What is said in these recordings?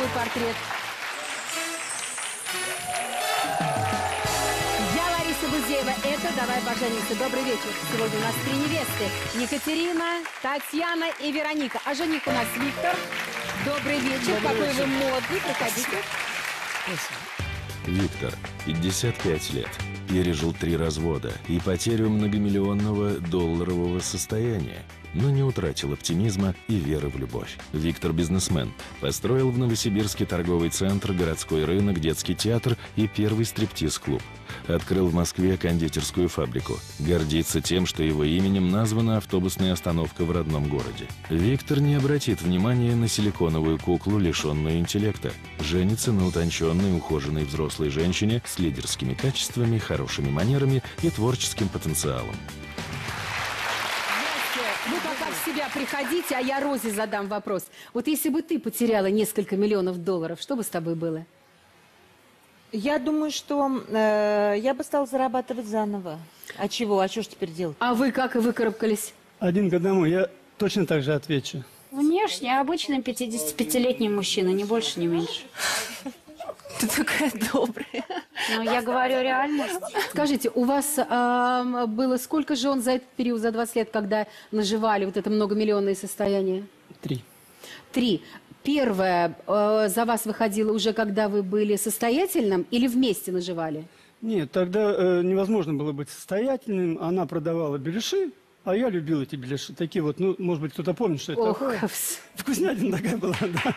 мой портрет. Я Лариса Гузеева. Это «Давай поженимся». Добрый вечер. Сегодня у нас три невесты. Екатерина, Татьяна и Вероника. А жених у нас Виктор. Добрый вечер. Какой вы модный. Проходите. Виктор, 55 лет, пережил три развода и потерю многомиллионного долларового состояния, но не утратил оптимизма и веры в любовь. Виктор бизнесмен, построил в Новосибирске торговый центр, городской рынок, детский театр и первый стриптиз-клуб. Открыл в Москве кондитерскую фабрику. Гордится тем, что его именем названа автобусная остановка в родном городе. Виктор не обратит внимания на силиконовую куклу, лишенную интеллекта. Женится на утонченной, ухоженной взрослой женщине с лидерскими качествами, хорошими манерами и творческим потенциалом. Себя приходите, а я Розе задам вопрос. Вот если бы ты потеряла несколько миллионов долларов, что бы с тобой было? Я думаю, что э, я бы стала зарабатывать заново. А чего? А что ж теперь делать? А вы как выкарабкались? Один к одному, я точно так же отвечу. Внешне обычный 55-летний мужчина, не больше, не меньше. Ты такая добрая. Но я говорю реальность. Скажите, у вас а, было сколько жен за этот период, за 20 лет, когда наживали вот это многомиллионное состояние? Три. Три. Первое э, за вас выходило уже, когда вы были состоятельным или вместе наживали? Нет, тогда э, невозможно было быть состоятельным. Она продавала беляши, а я любил эти беляши. Такие вот, ну, может быть, кто-то помнит, что это Ох, такое. Вкуснятина такая была, да.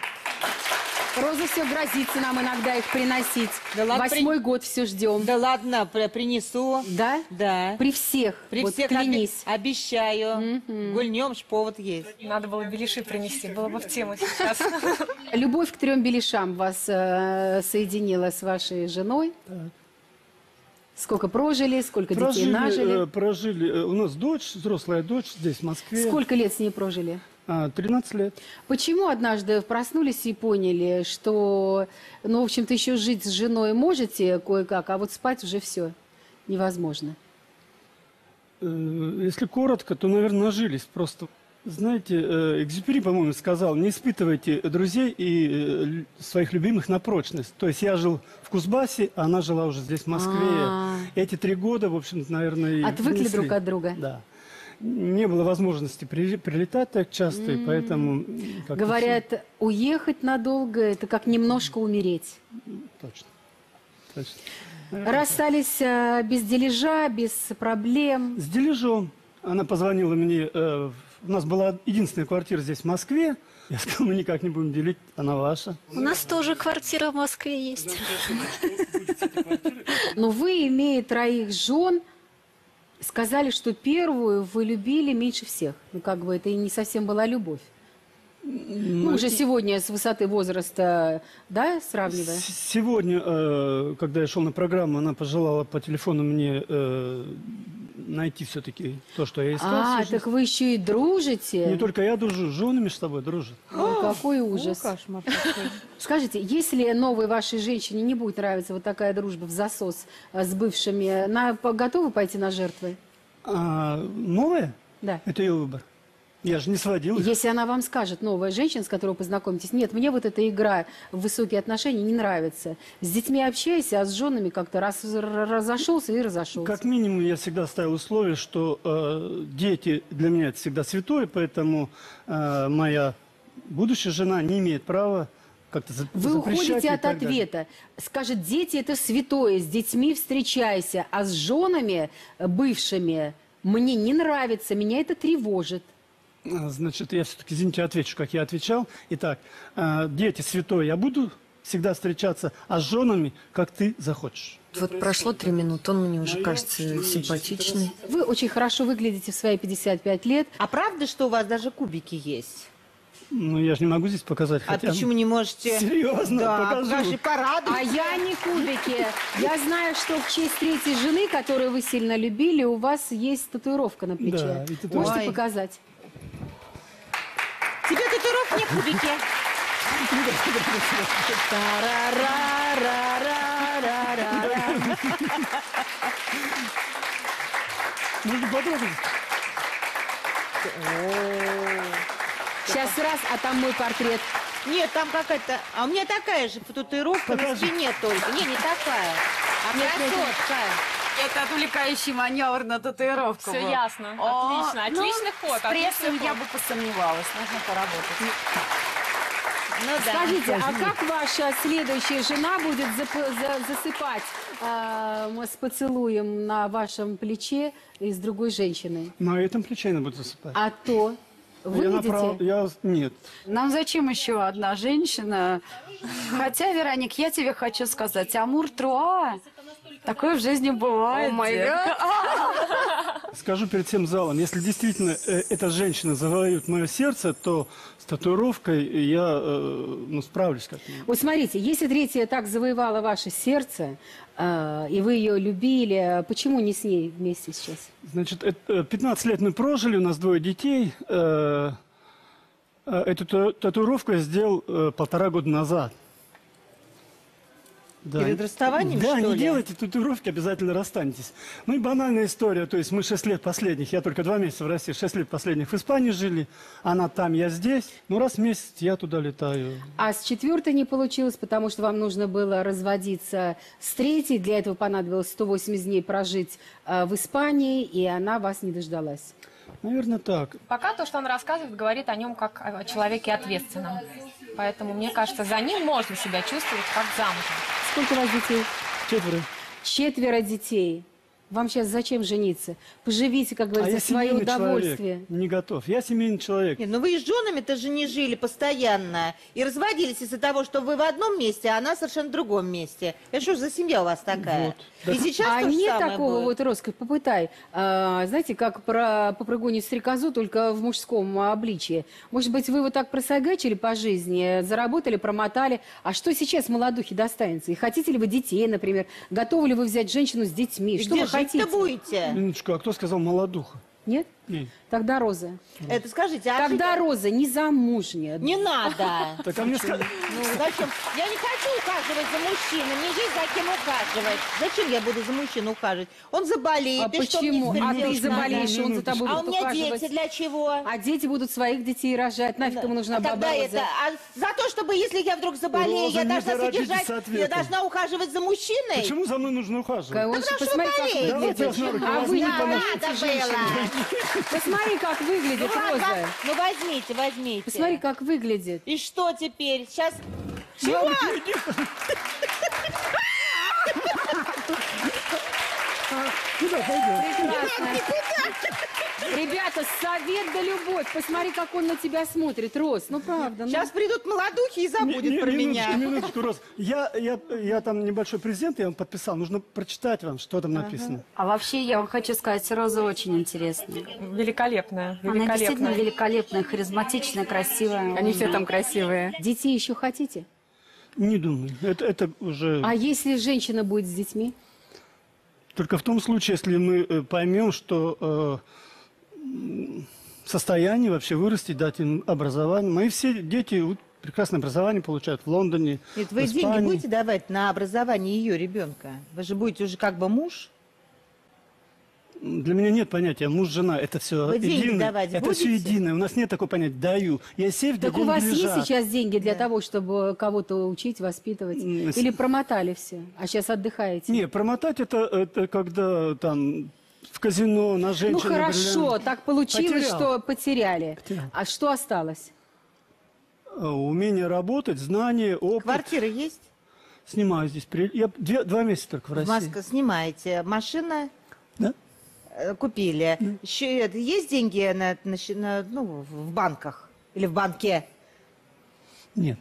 Роза все грозится нам иногда их приносить. Да ладно, Восьмой год все ждем. Да ладно, при- принесу. Да? Да. При всех. При вот всех клянись. оби- обещаю. Гульнем ж повод есть. Надо было беляши принести, было бы в тему сейчас. Любовь к трем беляшам вас э, соединила с вашей женой. Сколько прожили, сколько детей Прожили, нажили. э, прожили. э, У нас дочь, взрослая дочь здесь, в Москве. Сколько лет с ней прожили? А, 13 лет. Почему однажды проснулись и поняли, что, ну, в общем-то, еще жить с женой можете кое-как, а вот спать уже все невозможно? Э, Если коротко, то, наверное, нажились. Просто, знаете, э, Экзюпери, по-моему, сказал, не испытывайте друзей и э, своих любимых на прочность. То есть я жил в Кузбассе, а она жила уже здесь, в Москве. А. Эти три года, в общем-то, наверное, и Отвыкли принесли. друг от друга? Да. Не было возможности при- прилетать так часто, и поэтому... Говорят, уехать надолго – это как немножко умереть. Точно. Точно. Расстались э, без дележа, без проблем. С дележом. Она позвонила мне. э, у нас была единственная квартира здесь, в Москве. Я сказал, мы никак не будем делить, она ваша. У нас тоже квартира в Москве есть. Но вы, имея троих жен, сказали, что первую вы любили меньше всех. Ну, как бы это и не совсем была любовь. Ну, уже сегодня с высоты возраста, да, сравнивая? Сегодня, э, когда я шел на программу, она пожелала по телефону мне э, найти все-таки то, что я искал. А, всю жизнь. так вы еще и дружите? Не только я дружу, с женами с тобой дружат. Ой, какой ужас. кошмар какой. Скажите, если новой вашей женщине не будет нравиться вот такая дружба в засос э, с бывшими, она готова пойти на жертвы? А новая? Да. Это ее выбор. Я же не сводил их. Если она вам скажет, новая женщина, с которой вы познакомитесь, нет, мне вот эта игра в высокие отношения не нравится. С детьми общайся, а с женами как-то раз разошелся и разошелся. Как минимум, я всегда ставил условие, что э, дети для меня это всегда святое, поэтому э, моя будущая жена не имеет права как-то за- Вы уходите от ответа. Скажет, дети это святое, с детьми встречайся, а с женами э, бывшими мне не нравится, меня это тревожит. А, Значит, я все-таки, извините, отвечу, как я отвечал. Итак, э, дети святое, я буду всегда встречаться, а с женами, как ты захочешь. Вот прошло три минуты, он мне уже кажется симпатичный. Вы очень хорошо выглядите в свои 55 лет. А правда, что у вас даже кубики есть? Ну, я же не могу здесь показать. А хотя- почему не можете? Серьезно, Да, покажу. покажи, порадуй. А я не кубики. Я знаю, что в честь третьей жены, которую вы сильно любили, у вас есть татуировка на плече. Да, и татуировка. Можете Ой. показать? Тебе татуировка не кубики. Та-ра-ра-ра-ра-ра-ра. Можно потрогать? Сейчас раз, а там мой портрет. Нет, там какая-то... А у меня такая же татуировка на спине только. Не, не такая. А красотка. Это отвлекающий маневр на татуировку. Все был. ясно. О, Отлично. ну, Отличный ход. С прессом я бы посомневалась. Нужно поработать. Ну да. Скажите, а как ваша следующая жена будет засыпать э, с поцелуем на вашем плече и с другой женщиной? На этом плече она будет засыпать. А то вы я видите? направо- я Нет. Нам зачем еще одна женщина? Хотя, Вероник, я тебе хочу сказать, амур труа. Такое в жизни бывает. О май детка. Скажу перед всем залом, если действительно э, эта женщина завоюет мое сердце, то с татуировкой я э, ну, справлюсь как-нибудь. Вот смотрите, если третья так завоевала ваше сердце, э, и вы ее любили, почему не с ней вместе сейчас? Значит, э, э, 15 лет мы прожили, у нас двое детей. Э, э, Эту та- татуировку я сделал э, полтора года назад. Да. Перед расставанием, Да, что не ли? делайте татуировки, обязательно расстанетесь. Ну и банальная история, то есть мы 6 лет последних, я только 2 месяца в России, 6 лет последних в Испании жили, она там, я здесь. Ну раз в месяц я туда летаю. А с четвертой не получилось, потому что вам нужно было разводиться с третьей. Для этого понадобилось 180 дней прожить э, в Испании, и она вас не дождалась. Наверное, так. Пока то, что он рассказывает, говорит о нем как о человеке ответственном. Поэтому, мне кажется, за ним можно себя чувствовать как замужем. Сколько у вас детей? Четверо. Четверо детей. Вам сейчас зачем жениться? Поживите, как А говорится, в свое удовольствие. человек, не готов. Я семейный человек. Не, ну вы и с женами-то же не жили постоянно. И разводились из-за того, что вы в одном месте, а она совершенно в другом месте. Это что ж за семья у вас такая? И сейчас а нет самое такого будет? вот, Росков, попытай. А, знаете, как про попрыгунью стрекозу, только в мужском обличии. Может быть, вы вот так просагачили по жизни, заработали, промотали. А что сейчас молодухе достанется? И хотите ли вы детей, например? Готовы ли вы взять женщину с детьми? И что Где вы хотите? жить-то будете? Минуточку, а кто сказал молодуха? Нет? Тогда Роза. Это скажите, а Тогда жить- Роза не замужняя. Не надо. Так а мне Ну, зачем? Я не хочу ухаживать за мужчиной, мне есть за кем ухаживать. Зачем я буду за мужчину ухаживать? Он заболеет, А почему? А ты заболеешь, он за тобой А у будет меня ухаживать. дети для чего? А дети будут своих детей рожать. Нафиг ему нужна А баба тогда это, а за то, чтобы если я вдруг заболею, Роза, я должна содержать, я должна ухаживать за мужчиной? Почему за мной нужно ухаживать? Потому что болеет. Давайте я А вы не Да, помогите надо женщине. Посмотри, как выглядит Ну, ладно, Роза. ну возьмите, возьмите. Посмотри, как выглядит. И что теперь? Сейчас... Чего? Куда пойдем? Прекрасно. Ребята, совет да любовь. Посмотри, как он на тебя смотрит, Рос. Ну, правда. ну. Сейчас придут молодухи и Не- забудут не- про минуточку, меня. Минуточку, Рос. Я, я, я там небольшой презент, я вам подписал. Нужно прочитать вам, что там написано. А вообще, я вам хочу сказать, Роза очень интересная. Великолепная, Она действительно великолепная. великолепная, харизматичная, красивая. Они все там красивые. Детей еще хотите? Не думаю. Это, это уже А если женщина будет с детьми? только в том случае, если мы э, поймем, что э, состоянии вообще вырастить, дать им образование. Мои все дети прекрасное образование получают в Лондоне, Нет, в вы деньги Испании. будете давать на образование ее ребенка? Вы же будете уже как бы муж? Для меня нет понятия муж-жена. Это все Вы деньги единое. давать это все единое. У нас нет такого понятия. Даю. Я сейф, где Так у деньги вас есть лежат. сейчас деньги для того, чтобы кого-то учить, воспитывать? Или промотали все, а сейчас отдыхаете? Не, промотать это, это когда там в казино на ну женщину... хорошо, бриллиант. так получилось, Потерял. что потеряли. Потерял. А что осталось? А, Умение работать, знания, опыт. Квартира есть? Снимаю здесь. При- Я две- два месяца только в России. Москве снимаете. Машина Да? э, купили. Еще это, есть деньги на, на на, ну, в банках? Или в банке? Нет.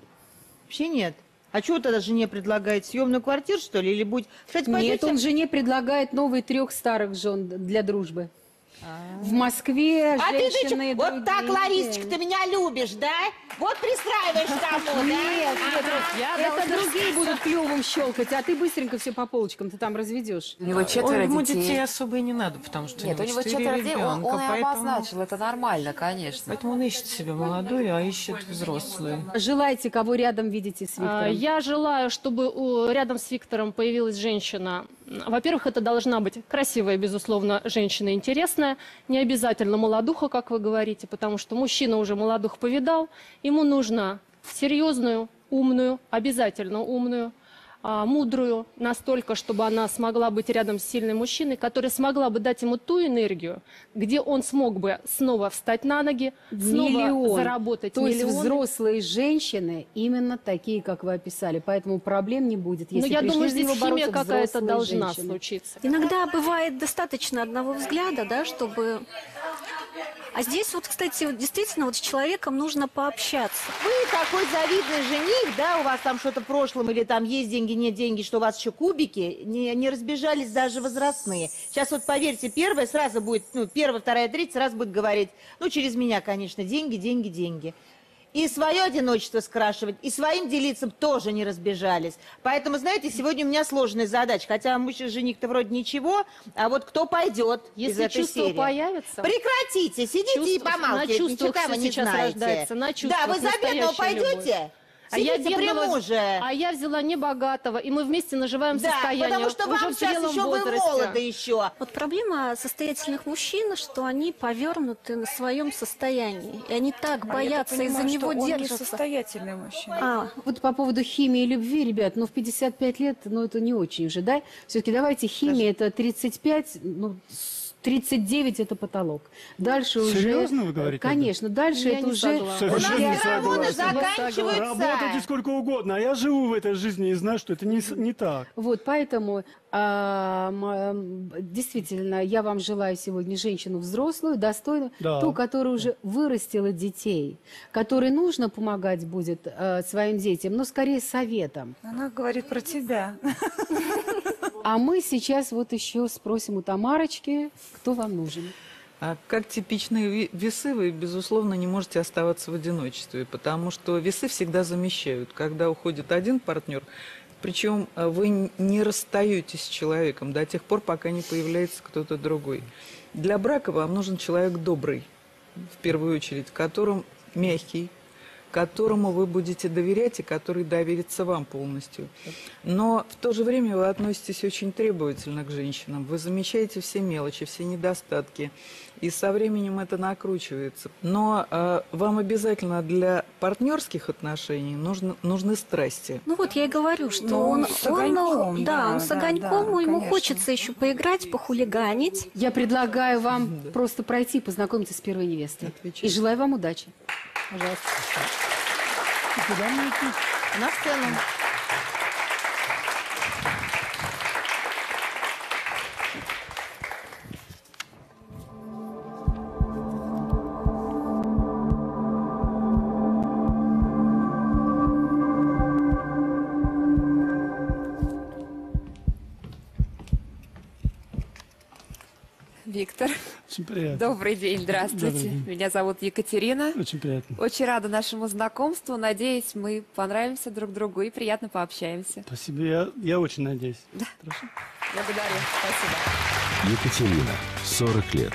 Вообще нет. А чего тогда жене предлагает? Съемную квартиру, что ли? Или будет... Кстати, Нет, пойдете- он жене предлагает новые трех старых жен для дружбы. В Москве А ты, ты женщины чё, вот так. Ларисочка, ты меня любишь, да? Вот пристраиваешь к тому, да? Нет, нет, я это другие будут клювом щелкать, а ты быстренько все по полочкам, ты там разведешь. У него четверо ему детей. детей особо и не надо, потому что Нет, у него четверо детей, он, он и обозначил, это нормально, конечно. поэтому он ищет себе молодую, а ищет взрослую. Желаете, кого рядом видите с А, Виктором? Я желаю, чтобы у- рядом с Виктором появилась женщина. Во-первых, это должна быть красивая, безусловно, женщина интересная, не обязательно молодуха, как вы говорите, потому что мужчина уже молодух повидал, ему нужно серьезную, умную, обязательно умную, мудрую, настолько, чтобы она смогла быть рядом с сильным мужчиной, которая смогла бы дать ему ту энергию, где он смог бы снова встать на ноги, снова Миллион. заработать То есть миллионы. взрослые женщины именно такие, как вы описали. Поэтому проблем не будет, Но если Ну, я думаю, здесь химия какая-то должна женщины. случиться. Иногда бывает достаточно одного взгляда, да, чтобы... А здесь вот, кстати, вот действительно вот с человеком нужно пообщаться. Вы такой завидный жених, да, у вас там что-то в прошлом, или там есть деньги, нет деньги, что у вас еще кубики, не, не разбежались даже возрастные. Сейчас вот поверьте, первая сразу будет, ну, первая, вторая, третья сразу будет говорить, ну, через меня, конечно, деньги, деньги, деньги. И свое одиночество скрашивать, и своим делиться тоже не разбежались. Поэтому, знаете, сегодня у меня сложная задача. Хотя мужчина жених-то вроде ничего, а вот кто пойдет из Если этой чувство серии? появится, Прекратите, сидите и Чувство- на помалкивайте, чувствах вы всё не сейчас знаете. рождается, на да, чувствах вы за бедного настоящая любовь. А я, бедного- муже. а я взяла небогатого, и мы вместе наживаем Да, состояние потому что уже вам в сейчас еще вы молоды еще. Вот проблема состоятельных мужчин, что они повернуты на своем состоянии. И они так боятся из-за него держатся. состоятельный мужчина. А, Вот по поводу химии и любви, ребят, ну в 55 лет, ну это не очень уже, да? Все-таки давайте химия это 35, ну 39 это потолок. Дальше уже... Серьезно вы говорите Конечно, дальше Я это не уже... согласна. Совершенно У не заканчиваются. Работайте сколько угодно, а я живу в этой жизни и знаю, что это не, с- не так. Вот, поэтому а, действительно я вам желаю сегодня женщину взрослую, достойную, Да. ту, которая уже вырастила детей, которой нужно помогать будет э, своим детям, но скорее советом. Она говорит про тебя. А мы сейчас вот еще спросим у Тамарочки, кто вам нужен. А как типичные весы, вы, безусловно, не можете оставаться в одиночестве, потому что весы всегда замещают. Когда уходит один партнер, причем э, вы не расстаетесь с человеком до тех пор, пока не появляется кто-то другой. Для брака вам нужен человек добрый, в первую очередь, которым мягкий, которому вы будете доверять и который доверится вам полностью. Но в то же время вы относитесь очень требовательно к женщинам. Вы замечаете все мелочи, все недостатки. И со временем это накручивается. Но э, вам обязательно для партнерских отношений нужно, нужны страсти. ну вот я и говорю, что Ну, он, с он, огоньком, да, да, он с да, огоньком, да, ему конечно. хочется еще поиграть, похулиганить. Я предлагаю вам просто пройти, познакомиться с первой невестой. Отвечайте. И желаю вам удачи. Пожалуйста. На сцену. Виктор, Очень приятно. добрый день, здравствуйте. Добрый день. Меня зовут Екатерина. Очень приятно. Очень рада нашему знакомству. Надеюсь, мы понравимся друг другу и приятно пообщаемся. Спасибо, я, я очень надеюсь. Хорошо? Благодарю. Спасибо. Екатерина, 40 лет.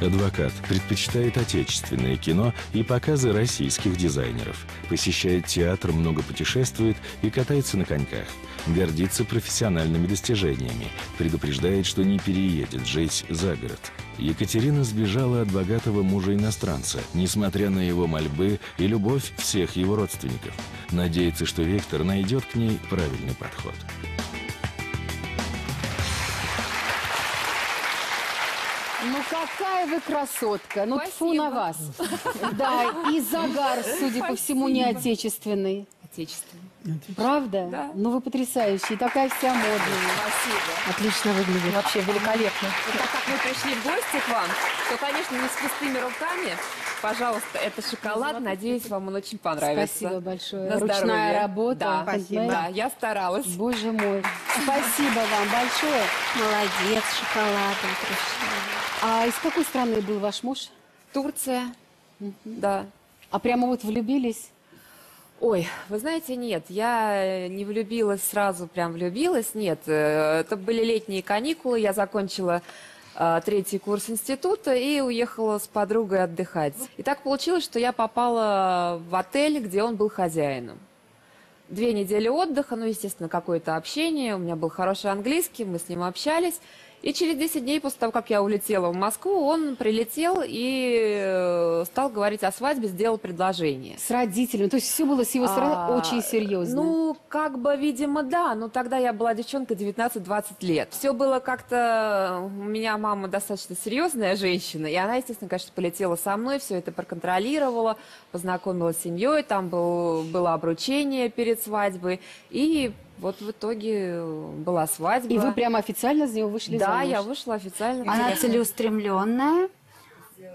Адвокат, предпочитает отечественное кино и показы российских дизайнеров. Посещает театр, много путешествует и катается на коньках. Гордится профессиональными достижениями. Предупреждает, что не переедет жить за город. Екатерина сбежала от богатого мужа-иностранца, несмотря на его мольбы и любовь всех его родственников. Надеется, что Виктор найдет к ней правильный подход. Какая вы красотка, ну тфу на вас. Да, и загар, судя по всему, не отечественный. Отечественный. Правда? Да. Ну вы потрясающие, такая вся модная. Спасибо. Отлично выглядит. Вообще великолепно. И так как мы пришли в гости к вам, то, конечно, не с пустыми руками. Пожалуйста, это шоколад. Надеюсь, вам он очень понравится. Спасибо большое. На Ручная здоровье. работа. Да, Спасибо. да, я старалась. Боже мой. Спасибо вам большое. Молодец, шоколадом пришли. А из какой страны был ваш муж? Турция. Да. А прямо вот влюбились? Ой, вы знаете, нет, я не влюбилась сразу, прям влюбилась, нет. Э, Это были летние каникулы, я закончила э, третий курс института и уехала с подругой отдыхать. И так получилось, что я попала в отель, где он был хозяином. Две недели отдыха, ну, естественно, какое-то общение, у меня был хороший английский, мы с ним общались. И через 10 дней после того, как я улетела в Москву, он прилетел и э, стал говорить о свадьбе, сделал предложение. С родителями. То есть все было с его стороны А, очень серьезно. Ну, как бы, видимо, да. Но тогда я была девчонка 19-20 лет. Все было как-то... У меня мама достаточно серьезная женщина. И она, естественно, конечно, полетела со мной, все это проконтролировала, познакомила с семьей. Там был, было обручение перед свадьбой. И вот в итоге была свадьба. И вы прямо официально за него вышли Да, замуж? я вышла официально. Она Интересно. целеустремленная.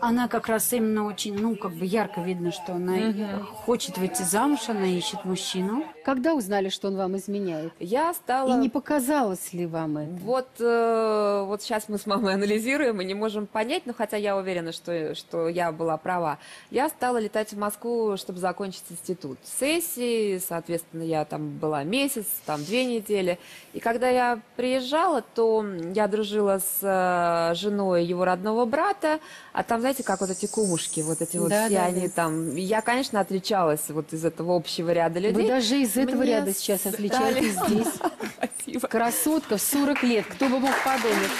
Она как раз именно очень, ну, как бы ярко видно, что она Мгм. хочет выйти замуж, она ищет мужчину. Когда узнали, что он вам изменяет? Я стала... И не показалось ли вам это? Вот, э, вот сейчас мы с мамой анализируем и не можем понять, но хотя я уверена, что, что я была права. Я стала летать в Москву, чтобы закончить институт. Сессии, соответственно, я там была месяц, там две недели. И когда я приезжала, то я дружила с э, женой его родного брата, а там, знаете, как вот эти кумушки, вот эти вот Да, все да, они да. там. Я, конечно, отличалась вот из этого общего ряда людей. Вы даже из этого Мне ряда сейчас отличаетесь здесь. Спасибо. Красотка в 40 лет. Кто бы мог подумать?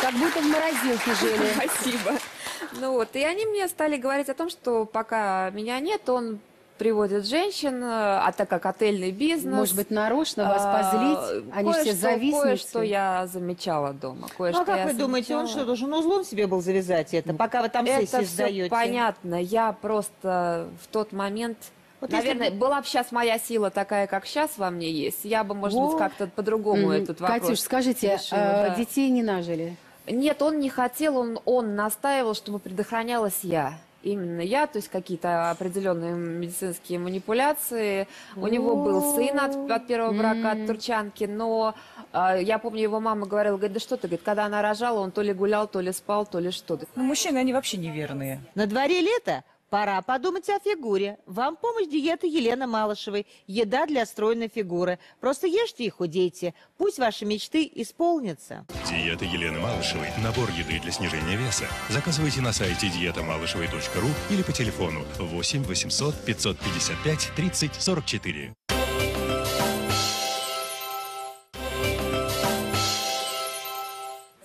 Как будто в морозилке жили. Спасибо. Ну вот, и они мне стали говорить о том, что пока меня нет, он приводит женщин, э, а так как отельный бизнес... Может быть, нарочно вас а, позлить? Они же все кое-что- завистницы. Кое-что я замечала дома. Кое-что а как я вы думаете, он что, должен узлом себе был завязать это, пока вы там Это сессии все сдаете? понятно. Я просто в тот момент... Вот если Наверное, бы- была бы сейчас моя сила такая, как сейчас во мне есть, я бы, может быть, Во. как-то по-другому Мгм. этот вопрос Катюш, скажите, решила, а, да. детей не нажили? Нет, он не хотел, он, он настаивал, чтобы предохранялась я. Именно я, то есть какие-то определенные медицинские манипуляции. У него был сын от, от первого брака, от турчанки, но а, я помню, его мама говорила, говорит, да что ты, говорит, когда она рожала, он то ли гулял, то ли спал, то ли что-то. Ну, мужчины, они вообще неверные. На дворе лето. Пора подумать о фигуре. Вам помощь диеты Елены Малышевой. Еда для стройной фигуры. Просто ешьте и худейте. Пусть ваши мечты исполнятся. Диета Елены Малышевой. Набор еды для снижения веса. Заказывайте на сайте диетамалышевой.ру или по телефону 8 800 555 30 44.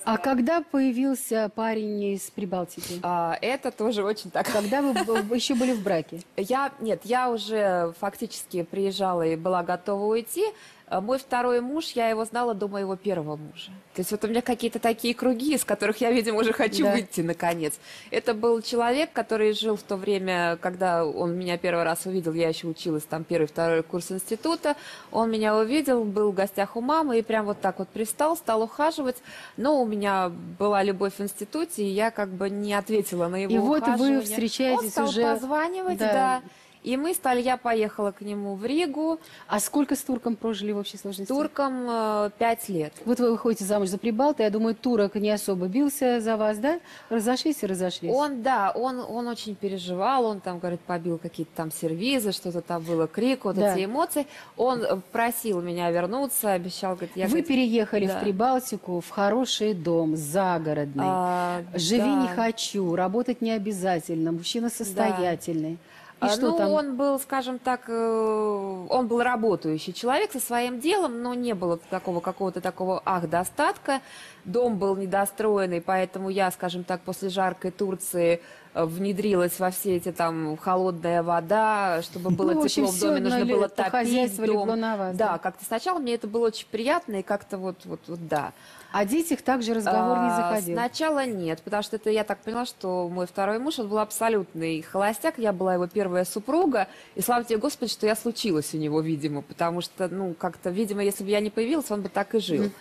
А когда появился парень из Прибалтики? А, это тоже очень так. Когда вы еще были в браке? Я, нет, я уже фактически приезжала и была готова уйти. А Мой второй муж, я его знала до моего первого мужа. То есть вот у меня какие-то такие круги, из которых я, видимо, уже хочу Да. выйти наконец. Это был человек, который жил в то время, когда он меня первый раз увидел, я еще училась там первый, второй курс института. Он меня увидел, был в гостях у мамы и прям вот так вот пристал, стал ухаживать. Но у меня была любовь в институте, и я как бы не ответила на его И вот вы ухаживание. встречаетесь Он стал уже- позванивать, Да. да. И мы стали, я поехала к нему в Ригу. А сколько с турком прожили в общей сложности? Турком э, пять лет. Вот вы выходите замуж за Прибалта, я думаю, турок не особо бился за вас, да? Разошлись и разошлись. Он, да, он, он очень переживал, он там, говорит, побил какие-то там сервизы, что-то там было, крик, вот Да. эти эмоции. Он э, просил меня вернуться, обещал, говорит, я... Вы говорит, переехали да. в Прибалтику в хороший дом, загородный. А, Живи да. не хочу, работать не обязательно, мужчина состоятельный. И А, что ну, там? он был, скажем так, э, он был работающий человек со своим делом, но не было такого какого-то такого ах достатка. Дом был недостроенный, поэтому я, скажем так, после жаркой Турции э, внедрилась во все эти там холодная вода, чтобы было Ну, тепло в доме, нужно было то топить дом. на вас, Да, да. как-то сначала мне это было очень приятно и как-то вот, вот, вот да. О детях также разговор не А, заходил. Сначала нет, потому что это я так поняла, что мой второй муж, он был абсолютный холостяк, я была его первая супруга, и слава тебе, Господи, что я случилась у него, видимо, потому что, ну, как-то, видимо, если бы я не появилась, он бы так и жил.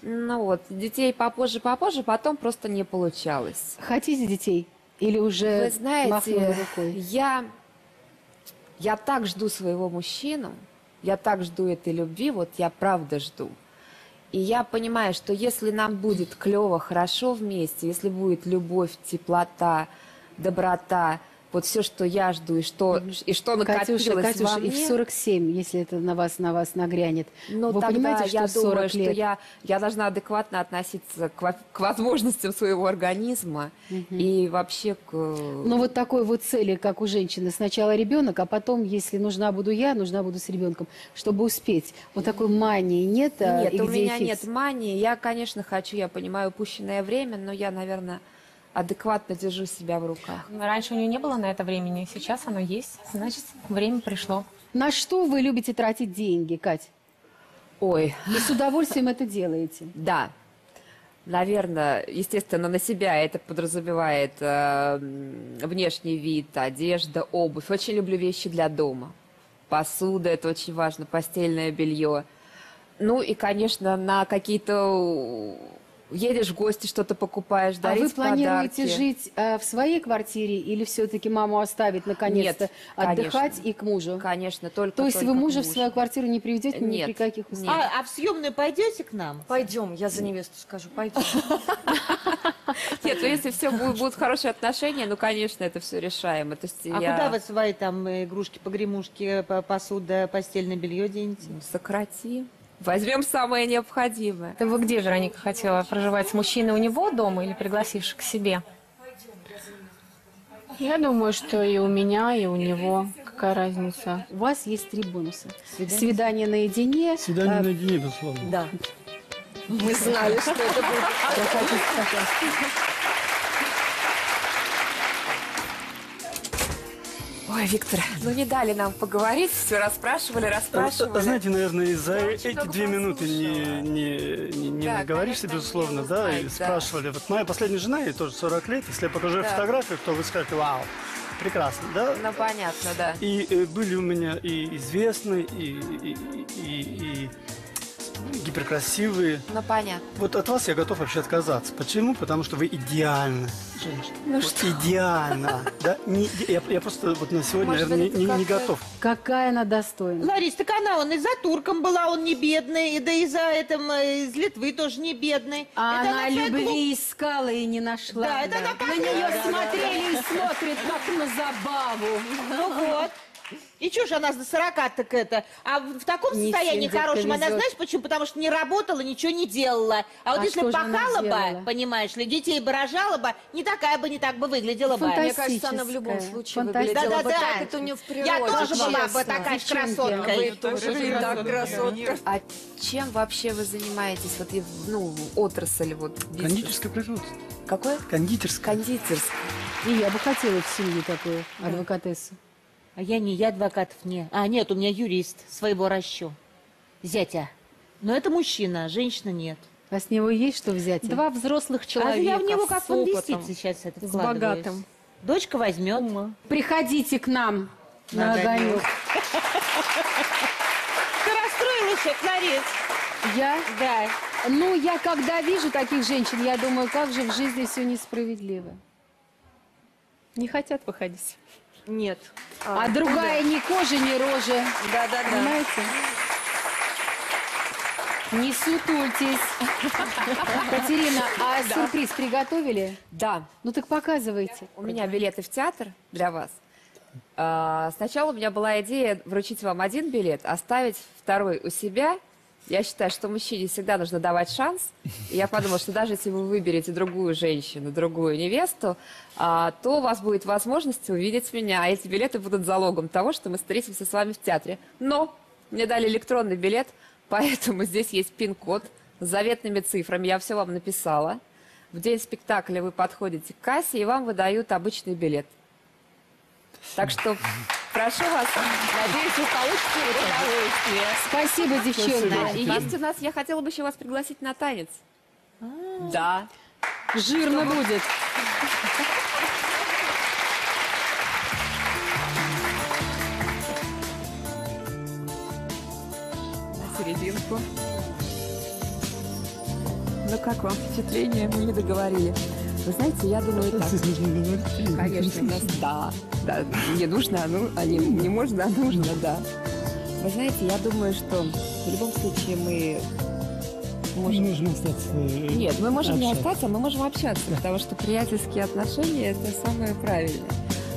Ну вот, детей попозже, попозже, потом просто не получалось. Хотите детей? Или уже Вы знаете, рукой? я, я так жду своего мужчину, я так жду этой любви, вот я правда жду. И я понимаю, что если нам будет клево, хорошо вместе, если будет любовь, теплота, доброта, вот все, что я жду и что, и что накопилось Катюша, во Катюша, и мне. в 47, если это на вас, на вас нагрянет. Ну, Вы тогда понимаете, что я в 40 думаю, что лет... я, я должна адекватно относиться к, во- к возможностям своего организма и вообще к... Ну, вот такой вот цели, как у женщины. Сначала ребенок, а потом, если нужна буду я, нужна буду с ребенком, чтобы успеть. Вот такой мании нет? а, Нет, и у меня фикс? нет мании. Я, конечно, хочу, я понимаю упущенное время, но я, наверное, адекватно держу себя в руках. Раньше у нее не было на это времени, сейчас оно есть. Значит, время пришло. На что вы любите тратить деньги, Кать? Ой. И с удовольствием это делаете? Да. Наверное, естественно, на себя это подразумевает э, внешний вид, одежда, обувь. Очень люблю вещи для дома. Посуда, это очень важно, постельное белье. Ну и, конечно, на какие-то... Едешь в гости, что-то покупаешь, А дарить вы планируете подарки. жить э, в своей квартире или все-таки маму оставить наконец-то отдыхать конечно. и к мужу? Конечно, только То есть только вы мужа в свою квартиру не приведете ни Нет, при каких условиях? А, а в съемную пойдете к нам? Пойдем, я за невесту скажу, пойдем. Нет, ну если все будут, будут хорошие отношения, ну, конечно, это все решаемо. То есть А я... куда вы свои там игрушки, погремушки, по- посуда, постельное белье денете? Сократи. Возьмем самое необходимое. Ты вы где, Вероника, хотела проживать с мужчиной у него дома или пригласишь к себе? Я думаю, что и у меня, и у него. Какая разница? У вас есть три бонуса. Свидание, наедине. Свидание э, наедине, безусловно. Да. Мы знали, что это будет. Ой, Виктор, ну не дали нам поговорить, все расспрашивали, расспрашивали. А, Знаете, наверное, из-за очень эти две минуты не, не, не, не Да, наговоришься, конечно, безусловно, да, и узнать, да. спрашивали. Вот моя последняя жена, ей тоже 40 лет, если я покажу ей Да. фотографию, то вы скажете, вау, прекрасно, да? Ну, понятно, да. И э, были у меня и известные, и, и, и, и гиперкрасивые. Ну, понятно. Вот от вас я готов вообще отказаться. Почему? Потому что вы идеальны, женщина. Ну Вот идеально. Да? Не- я, я просто вот на сегодня, Может наверное, не, не- не готов. Какая она достойна. Ларис, так она, он и за турком была, он не бедный, и да и за этим э, из Литвы тоже не бедный. А Это она своей любви искала и не нашла. Да, это она На нее да, да, смотрели и смотрят, как на забаву. Ну вот. И что же она до 40 так это? А в в таком Не состоянии хорошем, она знаешь почему? Потому что не работала, ничего не делала. А вот А если же она пахала бы, понимаешь ли, детей бы рожала бы, не такая бы, не так бы выглядела бы. Мне кажется, она в любом Фантастическая. случае Фантастическая. выглядела бы Да-да-да. так. Это у нее в природе. Я тоже была бы честно. такая же Девчонки, красоткой. Вы тоже так красотка. А чем вообще вы занимаетесь? Вот, ну, отрасль, вот, бизнес? Кондитерское производство. Какое? Кондитерское. Кондитерское. И я бы хотела в семью такую адвокатессу. А я не, я адвокатов не. А, нет, у меня юрист своего расчё. Зятя. Но это мужчина, женщина нет. А с него есть что взять? Два взрослых а человека я в него как в инвестиции сейчас это с богатым. Дочка возьмет. Приходите к нам на На огонек. Ты расстроилась, Ларис? Я? Да. Ну, я когда вижу таких женщин, я думаю, как же в жизни все несправедливо. Не хотят выходить. Нет. А, другая ни кожи, ни рожи. Да-да-да. Понимаете? Не сутультесь. Катерина, а сюрприз приготовили? Да. Ну так показывайте. У меня билеты в театр для вас. А, Сначала у меня была идея вручить вам один билет, оставить второй у себя. Я считаю, что мужчине всегда нужно давать шанс. И я подумала, что даже если вы выберете другую женщину, другую невесту, а, то у вас будет возможность увидеть меня. А эти билеты будут залогом того, что мы встретимся с вами в театре. Но мне дали электронный билет, поэтому здесь есть пин-код с заветными цифрами. Я все вам написала. В день спектакля вы подходите к кассе, и вам выдают обычный билет. Так что прошу вас, надеюсь, вы получите удовольствие. Спасибо, девчонки. И есть у нас, я хотела бы еще вас пригласить на танец. Да. Жирно будет. На серединку. Ну как вам впечатление? Мы не договорили. Вы знаете, я думаю так. Конечно, нас да. Да, не нужно, а, ну, а не, не можно, а нужно, да. Вы знаете, я думаю, что в любом случае мы можем... Нужно остаться. э, Нет, мы можем не общаться. остаться, мы можем общаться, потому что приятельские отношения – это самое правильное.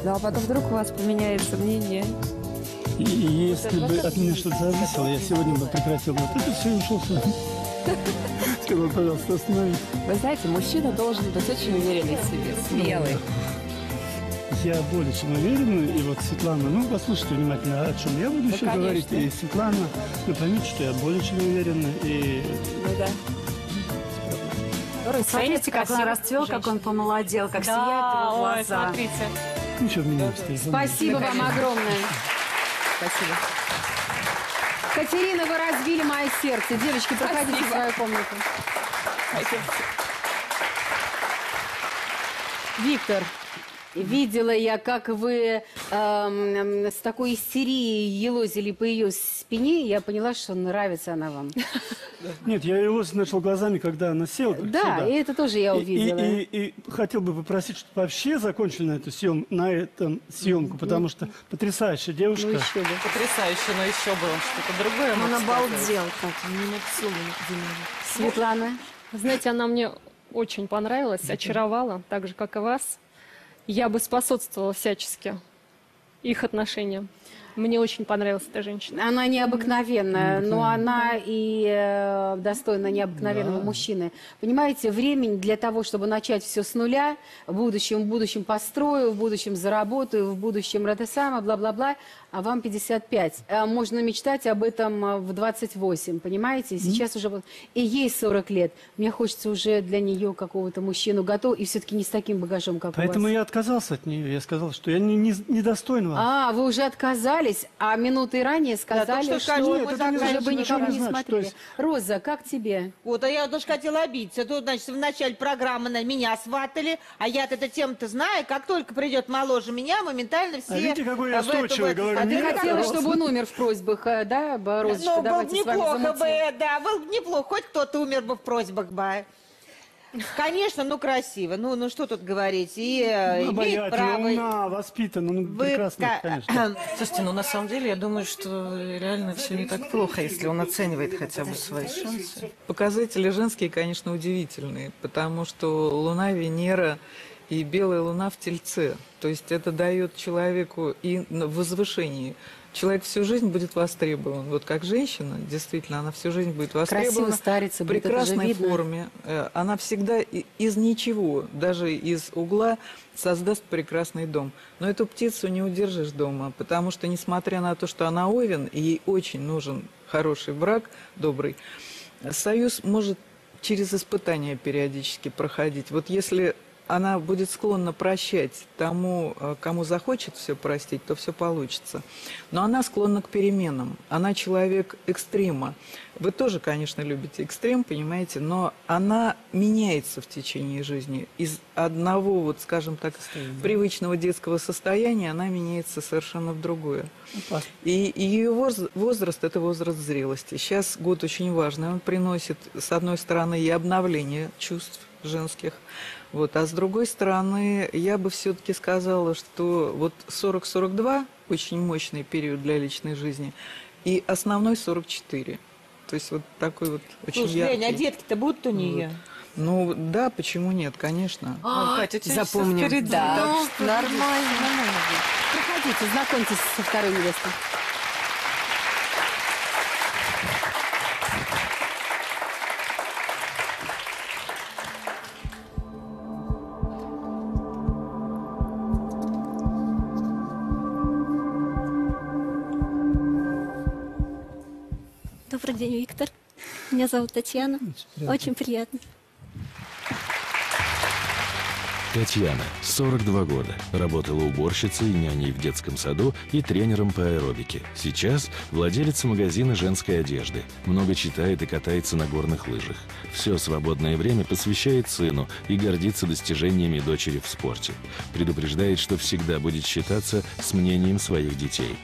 Ну а потом вдруг у вас поменяется мнение. И если бы от меня что-то зависело, я сегодня бы прекратил вот это все и ушел с Сказал, пожалуйста, остановись. Вы знаете, мужчина должен быть очень уверенный в себе, смелый. Я более чем уверен, и вот Светлана, ну, послушайте внимательно, о чем я буду Ну, еще конечно. говорить. И Светлана, вы поймите, что я более чем уверен, и Ну да. Смотрите, как он расцвел, как он помолодел, как Да, сияют его ой, глаза. смотрите. ничего в меня не. Спасибо вам огромное. Спасибо. Катерина, вы разбили мое сердце. Девочки, проходите в свою комнату. Виктор, видела я, как вы эм, с такой истерией елозили по ее спине. Я поняла, что нравится она вам. Нет, я его начал глазами, когда она села. Да, сюда. и это тоже я И- увидела. И, и- и хотел бы попросить, чтобы вообще закончили на, эту съем, на этом съемку, потому что потрясающая девушка. Ну еще бы. Потрясающе, но еще бы он что-то другое Он обалдел как, Светлана. Знаете, она мне очень понравилась, очаровала, так же, как и вас. Я бы способствовала всячески их отношениям. Мне очень понравилась эта женщина. Она необыкновенная, но она и э, достойна необыкновенного мужчины. Понимаете, времени для того, чтобы начать все с нуля, в будущем, в будущем построю, в будущем заработаю, в будущем это самое, бла-бла-бла, а вам 55. А можно мечтать об этом э, в 28, понимаете? Сейчас уже... вот- И ей 40 лет. Мне хочется уже для нее какого-то мужчину готов, и все-таки не с таким багажом, как Поэтому у вас. я отказался от нее. Я сказал, что я не, не, недостоин вас. А, вы уже отказались, а минуты ранее сказали, что что, скажем, мы уже бы ничего никого не не смотрели. То есть- Роза, как тебе? Вот, а я даже хотела обидеться. Тут, значит, в начале программы на меня сватали, а я-то эту тему-то знаю. Как только придет моложе меня, моментально все... А видите, какой я эту- говорю, А ты хотела, чтобы он умер в просьбах, э, да, Розочка? Ну, было бы давайте с вами неплохо бы, да, было бы неплохо. Хоть кто-то умер бы в просьбах бы. Конечно, ну красиво. Ну, ну что тут говорить. И э, Ну, имеет право... умна, воспитана, ну, Вы прекрасно, конечно. Слушайте, ну на самом деле я думаю, что реально все не так плохо, если он оценивает хотя бы свои шансы. Показатели женские, конечно, удивительные, потому что Луна, Венера и Белая Луна в Тельце. То есть это дает человеку и на возвышении. Человек всю жизнь будет востребован. Вот как женщина, действительно, она всю жизнь будет востребована. Красиво старится в прекрасной форме. Э, Она всегда из ничего, даже из угла, создаст прекрасный дом. Но эту птицу не удержишь дома, потому что, несмотря на то, что она овен, и ей очень нужен хороший брак, добрый, союз может через испытания периодически проходить. Вот если она будет склонна прощать тому, э, кому захочет все простить, то все получится. Но она склонна к переменам. Она человек экстрима. Вы тоже, конечно, любите экстрем, понимаете, но она меняется в течение жизни. Из одного, вот, скажем так, привычного детского состояния она меняется совершенно в другое. И ее воз- возраст – это возраст зрелости. Сейчас год очень важный. Он приносит, с одной стороны, и обновление чувств женских, вот, а с другой стороны, я бы все-таки сказала, что вот 40-42 – очень мощный период для личной жизни, и основной 44. То есть вот такой вот очень Слушай, яркий. Лень, а детки-то будут у нее? Ну да, почему нет, конечно. Ой, Катя, запомним. впереди, Да. так что Нормально. Проходите, знакомьтесь со второй невестой. Зовут Татьяна. Очень приятно. Татьяна, 42 года, работала уборщицей, няней в детском саду и тренером по аэробике. Сейчас владелица магазина женской одежды. Много читает и катается на горных лыжах. Все свободное время посвящает сыну и гордится достижениями дочери в спорте. Предупреждает, что всегда будет считаться с мнением своих детей.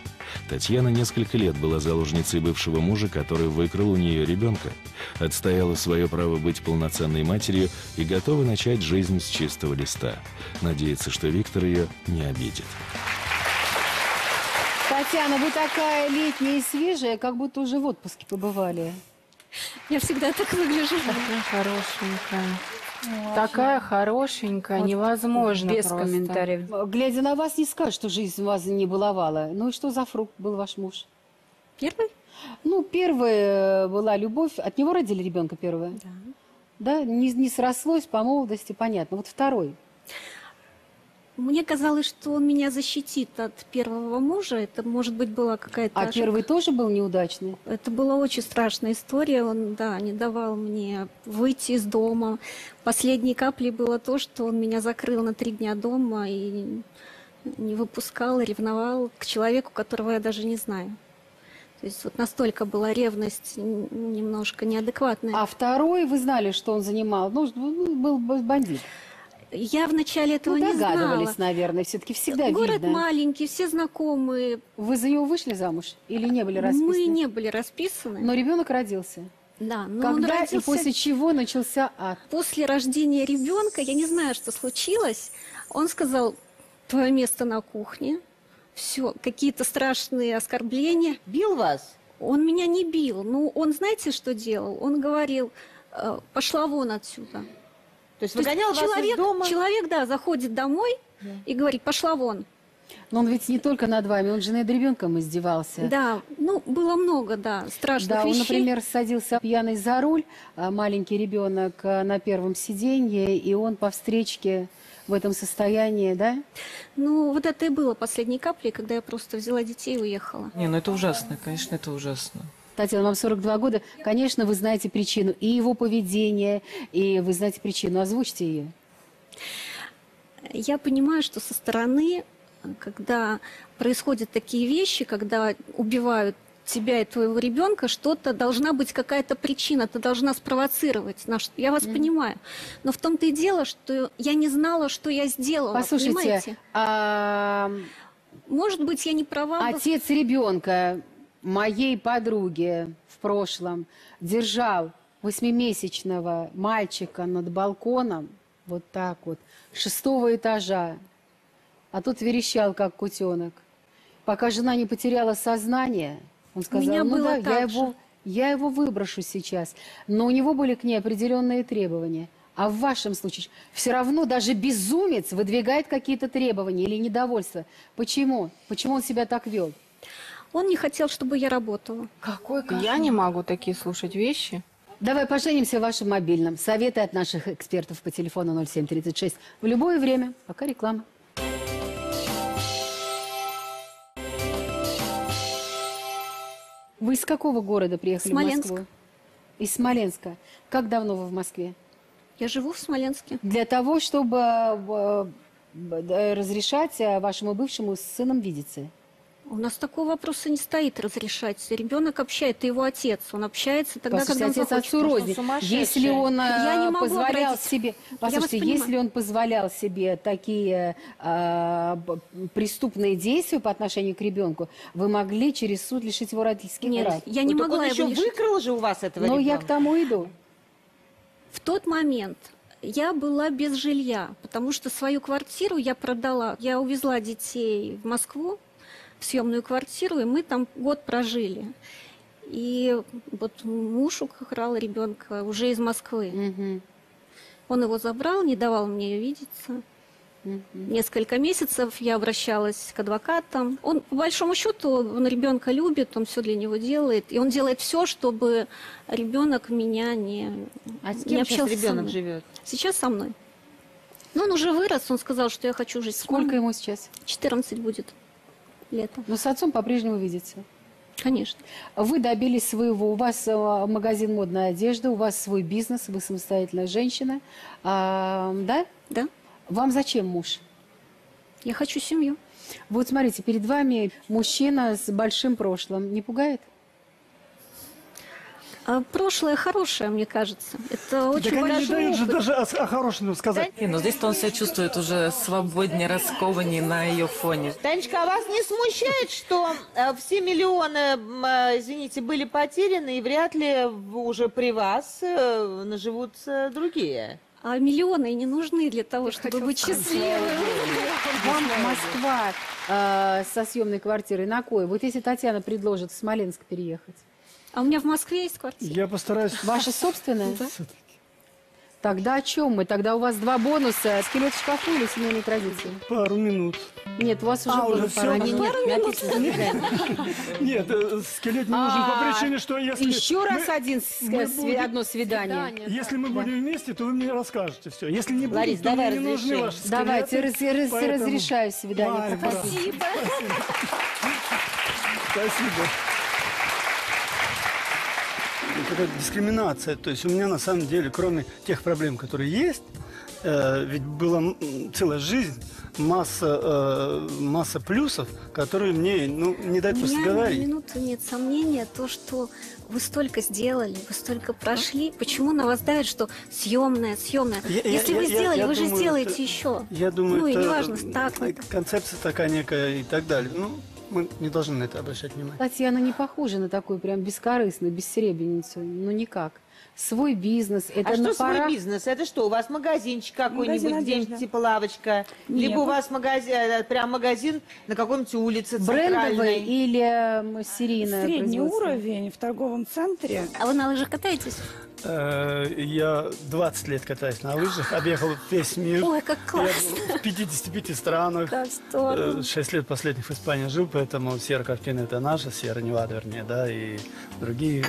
Татьяна несколько лет была заложницей бывшего мужа, который выкрал у нее ребенка. Отстояла свое право быть полноценной матерью и готова начать жизнь с чистого листа. Надеется, что Виктор ее не обидит. Татьяна, вы такая летняя и свежая, как будто уже в отпуске побывали. Я всегда так выгляжу. Хорошенькая. Такая хорошенькая, невозможно Без просто. комментариев. Глядя на вас, не скажешь, что жизнь вас не баловала. Ну и что за фрукт был ваш муж? Первый? Ну, первая была любовь. От него родили ребенка первого? Да. Да, не, не срослось по молодости, понятно. Вот второй. Мне казалось, что он меня защитит от первого мужа. Это, может быть, была какая-то А ошибка. первый тоже был неудачный? Это была очень страшная история. Он, да, не давал мне выйти из дома. Последней каплей было то, что он меня закрыл на три дня дома и не выпускал, ревновал к человеку, которого я даже не знаю. То есть вот настолько была ревность немножко неадекватная. А второй, вы знали, что он занимал? Ну, был был бандит. Я вначале этого ну, не знала. догадывались, наверное, все-таки всегда Город видно. маленький, все знакомые. Вы за него вышли замуж или не были расписаны? Мы не были расписаны. Но ребенок родился. Да, но он Когда и родился- после чего начался ад? После рождения ребенка, я не знаю, что случилось, он сказал, твое место на кухне, все, какие-то страшные оскорбления. Бил вас? Он меня не бил. Ну, он, знаете, что делал? Он говорил, «Э, пошла вон отсюда. То есть выгонял вас из человек, дома? Человек, да, заходит домой и говорит, пошла вон. Но он ведь не только над вами, он же над ребенком издевался. Да, ну, было много, да, страшных Да, он, вещей. например, садился пьяный за руль, а маленький ребенок а, на первом сиденье, и он по встречке в этом состоянии, да? Ну, вот это и было последней каплей, когда я просто взяла детей и уехала. Не, ну это ужасно, конечно, это ужасно. Татьяна, вам 42 года. Конечно, вы знаете причину и его поведения, и вы знаете причину. Озвучьте ее. Я понимаю, что со стороны, когда происходят такие вещи, когда убивают тебя и твоего ребенка, что-то должна быть какая-то причина, ты должна спровоцировать. на ш- Я вас понимаю. Но в том-то и дело, что я не знала, что я сделала. Послушайте, понимаете? а, Может быть, я не права. отец ребенка моей подруги в прошлом держал восьмимесячного мальчика над балконом, вот так вот, шестого этажа, а тут верещал, как кутенок. Пока жена не потеряла сознание, он сказал, меня ну было да, я его, я его выброшу сейчас. Но у него были к ней определенные требования. А в вашем случае все равно даже безумец выдвигает какие-то требования или недовольство. Почему? Почему он себя так вел? Он не хотел, чтобы я работала. Какой Я не могу такие слушать вещи. Давай поженимся в вашем мобильном. Советы от наших экспертов по телефону 0736 в любое время. Пока реклама. Вы из какого города приехали Смоленск. в Москву? Из Смоленска. Как давно вы в Москве? Я живу в Смоленске. Для того, чтобы э, разрешать э, вашему бывшему с сыном видеться. У нас такого вопроса не стоит разрешать. Ребенок общается, его отец. Он общается тогда, Послушайте, когда он отец захочет. отцу рознь. Если он э, Я не могу позволял обратиться. себе, Я послушайте, если он позволял себе такие э, преступные действия по отношению к ребенку, вы могли через суд лишить его родительских Нет, прав. я не Ну, так могла он его еще лишить. выкрал же у вас этого Но я ребенка. к тому иду. В тот момент я была без жилья, потому что свою квартиру я продала. Я увезла детей в Москву, в съемную квартиру, и мы там год прожили. И вот муж украл ребенка уже из Москвы. Он его забрал, не давал мне видеться. Несколько месяцев я обращалась к адвокатам. Он, по большому счету, он ребенка любит, он все для него делает. И он делает все, чтобы ребенок меня не, А с не кем сейчас общался со ребенок живет? Сейчас со мной. Но он уже вырос, он сказал, что я хочу жить Сколько ему сейчас? 14 будет лето. Но с отцом по-прежнему видится. Конечно. Вы добились своего. У вас э, магазин модной одежды, у вас свой бизнес, вы самостоятельная женщина. А, да? Да. Вам зачем муж? Я хочу семью. Вот смотрите, перед вами мужчина с большим прошлым. Не пугает? А прошлое хорошее, мне кажется. Это очень Так они не дают же даже о, о хорошем сказать. Не, ну здесь-то он себя чувствует уже свободнее, раскованнее на ее фоне. Танечка, а вас не смущает, что э, все миллионы, э, извините, были потеряны, и вряд ли уже при вас э, наживутся другие? А миллионы не нужны для того, чтобы быть счастливым. Вам Москва э, со съемной квартирой на кое? Вот если Татьяна предложит в Смоленск переехать. А у меня в Москве есть квартира. Я постараюсь... Ваша собственная? Да. Тогда о чем мы? Тогда у вас два бонуса. Скелет в шкафу или семейные традиции? Пару минут. Нет, у вас уже А, было уже пара всё? минут. Пару Нет, минут? Нет, э, скелет не нужен по А, причине, что если... Еще раз один одно свидание. Если мы будем вместе, то вы мне расскажете все. Если не будем, Ларис, то мне не нужны ваши Давайте, скелеты, разрешаю свидание. Спасибо. Спасибо. Это дискриминация. То есть у меня на самом деле, кроме тех проблем, которые есть, э, ведь была целая жизнь, масса, э, масса плюсов, которые мне ну, не дать У просто меня ни говорить. минуты нет сомнения, то, что вы столько сделали, вы столько прошли. Почему на вас давит, что съемная, съемная? Я- я- Если вы я- я- сделали, я вы же думаю, сделаете это- еще. Я думаю, ну и это неважно, м, так. концепция такая некая и так далее. Ну, мы не должны на это обращать внимание. Татьяна не похожа на такую прям бескорыстную, бессеребренницу. Ну, никак. Свой бизнес. Это а что свой порах- бизнес? Это что, у вас магазинчик какой-нибудь, Магазин где-нибудь типа лавочка? Нет. Либо у вас магазин, э, прям магазин на какой-нибудь улице Брендовый или м, серийное Средний уровень в торговом центре. А вы на лыжах катаетесь? Э, Я 20 лет катаюсь на лыжах, объехал весь мир. Ой, как классно. Я в 55 странах. Как здорово. Э, Шесть лет последних в Испании жил, поэтому Сьерра Картина это наша, Сьерра Невада, вернее, да, и другие.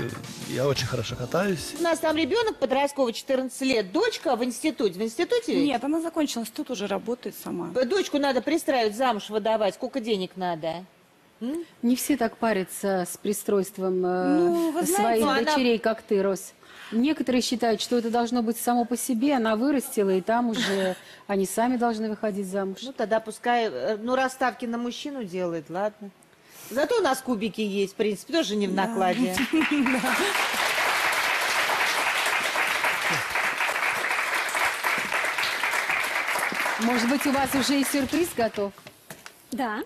Я очень хорошо катаюсь. У нас там ребенок подростковый, 14 лет, дочка в институте. В институте? ведь? Нет, она закончила институт, уже работает сама. Дочку надо пристраивать, замуж выдавать. Сколько денег надо? Не все так парятся с пристройством э, Ну, вы знаете, своих ну, она- дочерей, как ты, Рос. Некоторые считают, что это должно быть само по себе, она вырастила, и там уже они сами должны выходить замуж. Ну, тогда пускай, э, ну, раз ставки на мужчину делает, ладно. Зато у нас кубики есть, в принципе, тоже не в Да. накладе. Может быть, у вас уже и сюрприз готов? Да.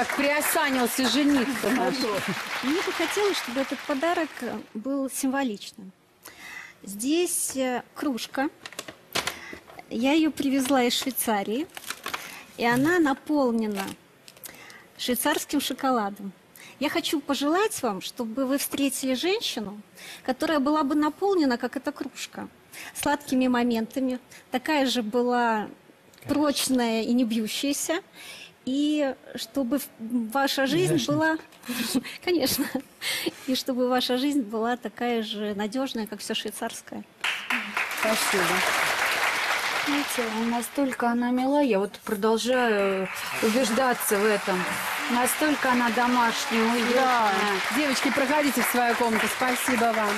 Как приосанился жених наш. Мне бы хотелось, чтобы этот подарок был символичным. Здесь э, кружка. Я ее привезла из Швейцарии, и она наполнена швейцарским шоколадом. Я хочу пожелать вам, чтобы вы встретили женщину, которая была бы наполнена, как эта кружка, сладкими моментами, такая же была прочная и не бьющаяся, и чтобы ваша жизнь Яшник. была, конечно, и чтобы ваша жизнь была такая же надежная, как все швейцарское. Спасибо. Знаете, настолько она мила, я вот продолжаю убеждаться в этом. Настолько она домашняя, Да. уютная. Девочки, проходите в свою комнату. Спасибо вам.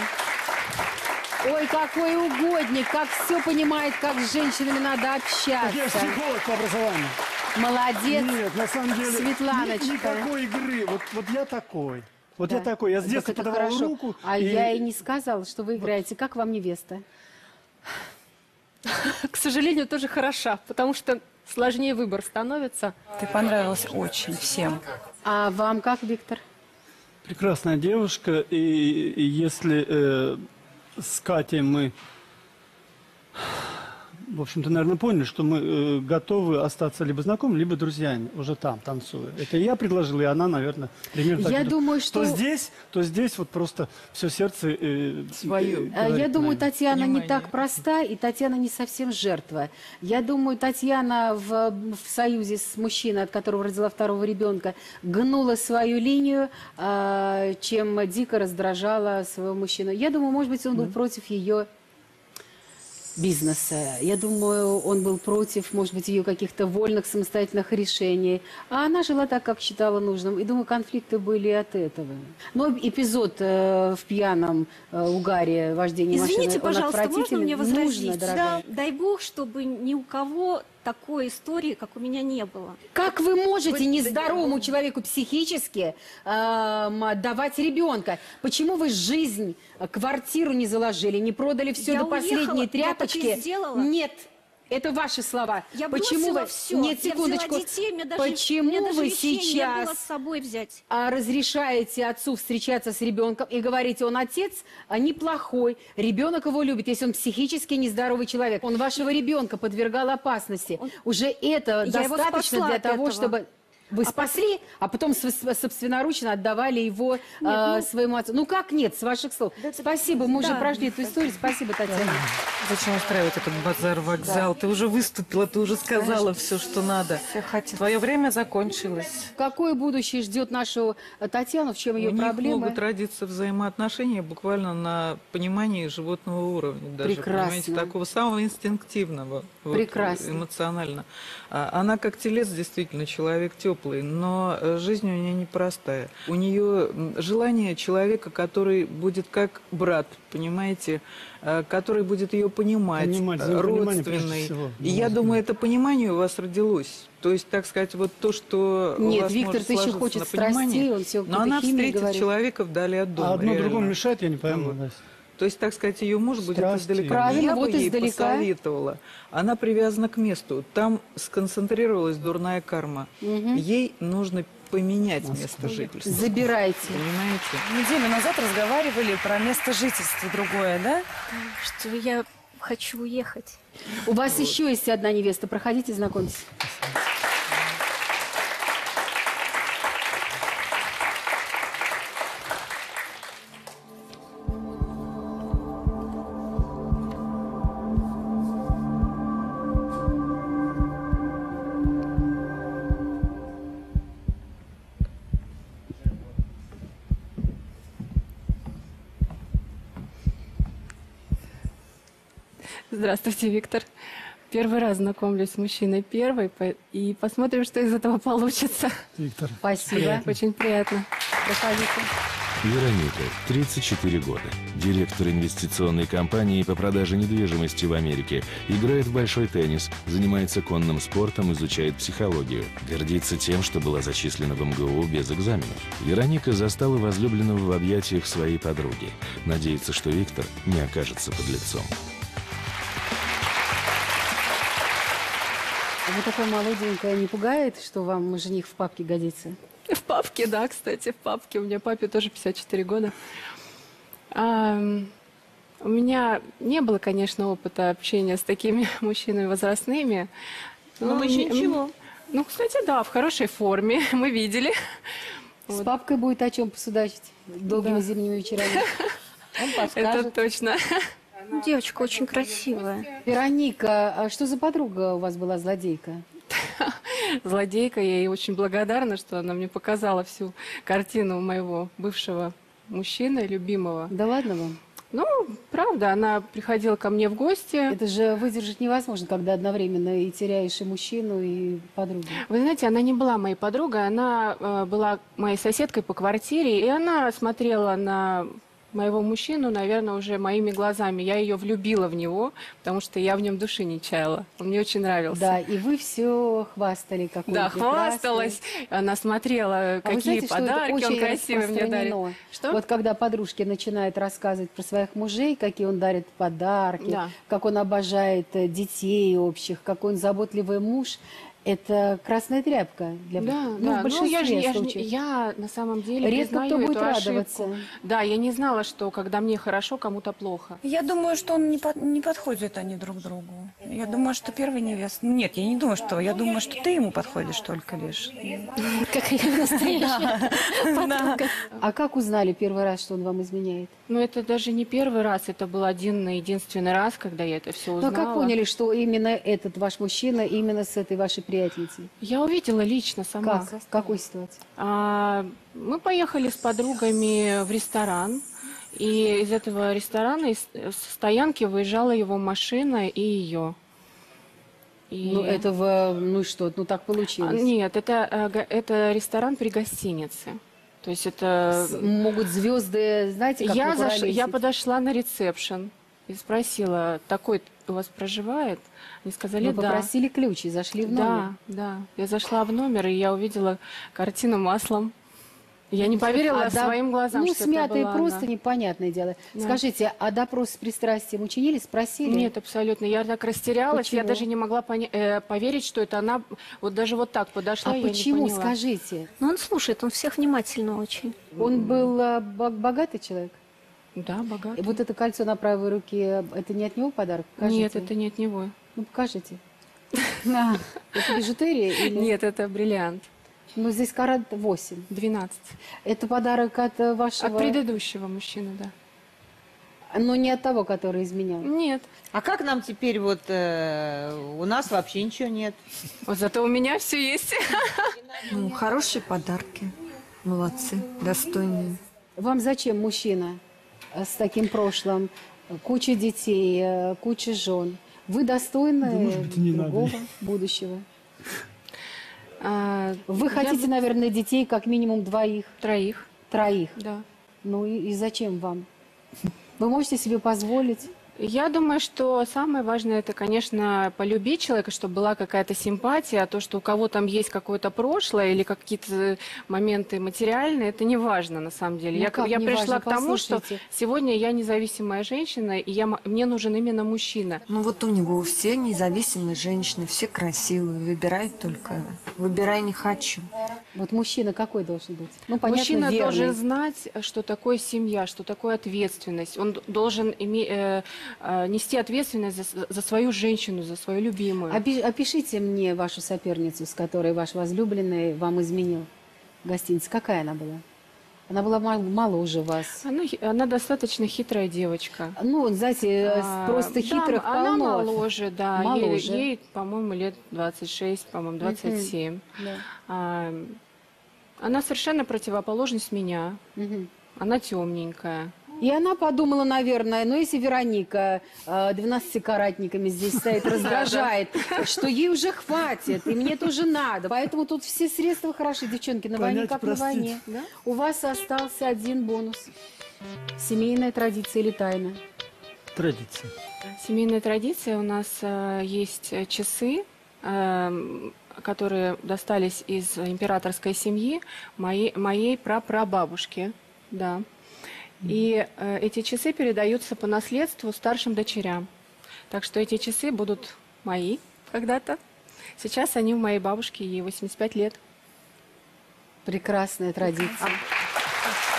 Ой, какой угодник, как все понимает, как с женщинами надо Я общаться. психолог по образованию. Молодец, Нет, на самом деле, Светланочка. ни- никакой игры. Вот, вот я такой. Вот я такой. Я с Так детства это подавал хорошо. руку. А я и не сказала, что вы играете. Как вам невеста? К сожалению, тоже хороша, потому что сложнее выбор становится. Ты понравилась очень всем. А вам как, Виктор? Прекрасная девушка. И, и если э, с Катей мы, в общем-то, наверное, поняли, что мы э, готовы остаться либо знакомыми, либо друзьями, уже там, танцуя. Это я предложил, и она, наверное, примерно так Я думаю, что- То здесь, то здесь вот просто все сердце... э, Свое. э, А, Я думаю. Татьяна не Понимание. так проста, и Татьяна не совсем жертва. Я думаю, Татьяна в, в союзе с мужчиной, от которого родила второго ребенка, гнула свою линию, а, чем дико раздражала своего мужчину. Я думаю, может быть, он был против ее бизнеса. Я думаю, он был против, может быть, ее каких-то вольных самостоятельных решений. А она жила так, как считала нужным. И думаю, конфликты были от этого. Но эпизод э, в пьяном э, угаре вождения Извините, машины, пожалуйста, можно мне возразить? Нужно, дорогая. Дай бог, чтобы ни у кого такой истории, как у меня, не было. Как вы можете Вы- нездоровому человеку психически эм, давать ребенка? Почему вы жизнь, э, квартиру не заложили, не продали все Я до уехала, последней я так и тряпочки? сделала. Нет. Это ваши слова. Я Почему вы... все. Нет, Я секундочку. взяла детей, мне даже, Почему мне даже вы было сейчас с собой взять. а, разрешаете отцу встречаться с ребенком и говорите, он отец а, неплохой, ребенок его любит, если он психически нездоровый человек. Он вашего ребенка подвергал опасности. Уже это Я достаточно для того, этого. чтобы... Вы спасли, а потом св- собственноручно отдавали его Нет, э, ну- своему отцу. Ну как нет, с ваших слов. Спасибо, мы уже Да. прошли эту историю. Спасибо, Татьяна. Зачем устраивать этот базар, вокзал? Ты уже выступила, ты уже сказала все, что надо. Твое время закончилось. Какое будущее ждет нашу э, Татьяну, в чем ее У них проблемы? могут родиться взаимоотношения буквально на понимании животного уровня. Даже, Прекрасно. понимаете, такого самого инстинктивного. вот, Прекрасно. эмоционально. А, Она как телец действительно человек теплый, но э, жизнь у нее непростая. У нее желание человека, который будет как брат, понимаете, э, который будет ее понимать, Понимать, э, родственный. всего. И я думаю, это понимание у вас родилось. То есть, так сказать, вот то, что у Нет, вас Виктор, может ты еще хочет страстей, он всё но она встретит говорит. человека вдали от дома. А одно реально. другому мешает, я не пойму. Настя. То есть, так сказать, ее муж будет Страсти. издалека. Правильно, я вот бы ей издалека. посоветовала. Она привязана к месту. Там сконцентрировалась дурная карма. Ей нужно поменять место жительства. Забирайте. Понимаете? Неделю назад разговаривали про место жительства другое, да? Что я хочу уехать. У вас еще есть одна невеста. Проходите, знакомьтесь. Здравствуйте, Виктор. Первый раз знакомлюсь с мужчиной первой, и посмотрим, что из этого получится. Виктор. Спасибо. Очень приятно. Проходите. Вероника, 34 года, директор инвестиционной компании по продаже недвижимости в Америке, играет в большой теннис, занимается конным спортом, изучает психологию, гордится тем, что была зачислена в МГУ без экзаменов. Вероника застала возлюбленного в объятиях своей подруги. Надеется, что Виктор не окажется под лицом. Вы такая молоденькая, не пугает, что вам жених в папке годится? В папке, да, кстати, в папке. У меня папе тоже 54 года. А, у меня не было, конечно, опыта общения с такими мужчинами возрастными. Ну, мы еще ничего. Ну, кстати, да, в хорошей форме. Мы видели. С папкой будет о чем посудачить долгими Да. зимними вечерами. Он Это подскажет. точно. Ну, Девочка очень красивая. Вероника, а что за подруга у вас была злодейка? Злодейка. Я ей очень благодарна, что она мне показала всю картину моего бывшего мужчины, любимого. Да ладно вам? Ну, правда, она приходила ко мне в гости. Это же выдержать невозможно, когда одновременно и теряешь и мужчину, и подругу. Вы знаете, она не была моей подругой, она э, была моей соседкой по квартире, и она смотрела на моего мужчину, наверное, уже моими глазами. Я ее влюбила в него, потому что я в нем души не чаяла. Он мне очень нравился. Да, и вы все хвастали, Да, он прекрасный. хвасталась. Она смотрела, А вы какие знаете, что подарки он очень красивый мне дарит. Что? Вот когда подружки начинают рассказывать про своих мужей, какие он дарит подарки, Да. как он обожает э, детей общих, какой он заботливый муж, это красная тряпка для Да, ну, да. в большинстве я, же, я, же- случаев. я на самом деле Редко признаю кто будет эту ошибку. радоваться. Да, я не знала, что когда мне хорошо, кому-то плохо. Я думаю, что он не, под- не подходит они друг другу. Я думаю, что первый невест... Нет, я не думаю, что... Я думаю, что ты ему подходишь только лишь. Как я настоящая подруга. А как узнали первый раз, что он вам изменяет? Но это даже не первый раз, это был один и единственный раз, когда я это все Ну, узнала. а как поняли, что именно этот ваш мужчина именно с этой вашей приятельницей? Я увидела лично сама. Как? В какой ситуации? А, мы поехали с подругами в ресторан. И из этого ресторана, из с стоянки выезжала его машина и ее. И- Ну, это в... Ну что? Ну, так получилось. А, Нет, это, э, это ресторан при гостинице. То есть это... С- Могут звезды, знаете, как я, заш- я подошла на ресепшн и спросила, такой у вас проживает? Они сказали, Вы да. попросили ключ и зашли в номер. Да, да. Я зашла в номер, и я увидела картину маслом. Я не поверила А своим глазам, Ну, что смятые это была просто она. непонятное дело. Да. Скажите, а допрос с пристрастием учинили, спросили? Нет, абсолютно. Я так растерялась, я Почему? даже не могла поня- э, поверить, что это она вот даже вот так подошла. А я почему, скажите? Но он слушает, он всех внимательно очень. Он был бо- богатый человек? Да, богатый. И вот это кольцо на правой руке, это не от него подарок? Покажите. Нет, это не от него. Ну, покажите. Это бижутерия или... Нет, это бриллиант. Ну, здесь карат 8. 12. Это подарок от э, вашего... От предыдущего мужчины, да. Но не от того, который изменял. Нет. А как нам теперь вот... э, у нас вообще ничего нет. Вот зато у меня все есть. Ну, хорошие подарки. Молодцы, достойные. Вам зачем мужчина э, с таким прошлым? Куча детей, э, куча жен. Вы достойны Да, может быть, не надо. другого будущего? А, Вы я хотите, бы- наверное, детей как минимум двоих? Троих. Троих? Да. Ну и, и зачем вам? Вы можете себе позволить? Я думаю, что самое важное это, конечно, полюбить человека, чтобы была какая-то симпатия, а то, что у кого там есть какое-то прошлое или какие-то моменты материальные, это не важно на самом деле. Ну я как я пришла важно? к тому, что Послушайте. сегодня я независимая женщина, и я, мне нужен именно мужчина. Ну вот у него все независимые женщины, все красивые, выбирают только. Выбирай не хочу. Вот мужчина какой должен быть? Ну, понятно, Мужчина верный. должен знать, что такое семья, что такое ответственность. Он должен име- э, нести ответственность за, за свою женщину, за свою любимую. Опи- опишите мне вашу соперницу, с которой ваш возлюбленный вам изменил в гостинице. Какая она была? Она была мал- моложе вас. Она, она достаточно хитрая девочка. Ну, знаете, э, А, просто да, хитрых Она полно. моложе, да. Ей- Моложе. Ей, по-моему, лет 26, по-моему, 27. Да. А, она совершенно противоположность меня. Мгм. Она темненькая. И она подумала, наверное, ну если Вероника э, 12-каратниками здесь стоит, раздражает, что ей уже хватит, и мне тоже надо. Поэтому тут все средства хороши, девчонки, на войне Понять, как простить. на войне. У вас остался один бонус. Семейная традиция или тайна? Традиция. Семейная традиция у нас э, есть часы, э, которые достались из императорской семьи моей, моей прапрабабушки. Да. И э, эти часы передаются по наследству старшим дочерям. Так что эти часы будут мои когда-то. Сейчас они у моей бабушки, ей 85 лет. Прекрасная традиция.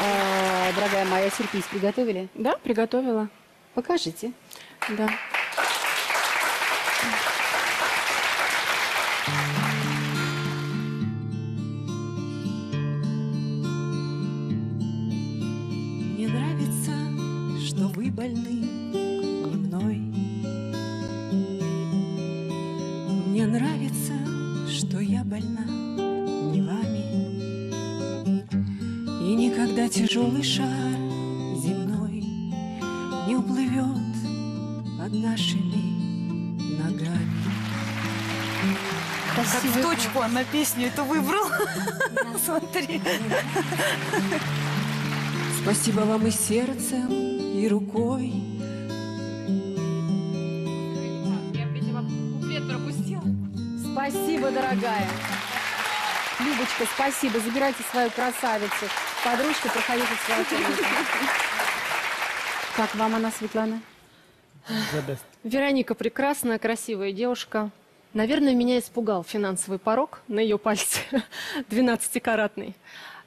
А, дорогая моя, сюрприз приготовили? Да, приготовила. Покажите. Да. Она песню эту выбрал. Смотри. Спасибо вам и сердцем, и рукой. Спасибо, дорогая. Любочка, спасибо. Забирайте свою красавицу. Подружку, проходите в свою комнату. Как вам она, Светлана? Вероника прекрасная, красивая девушка. Наверное, меня испугал финансовый порог на ее пальце, 12-каратный.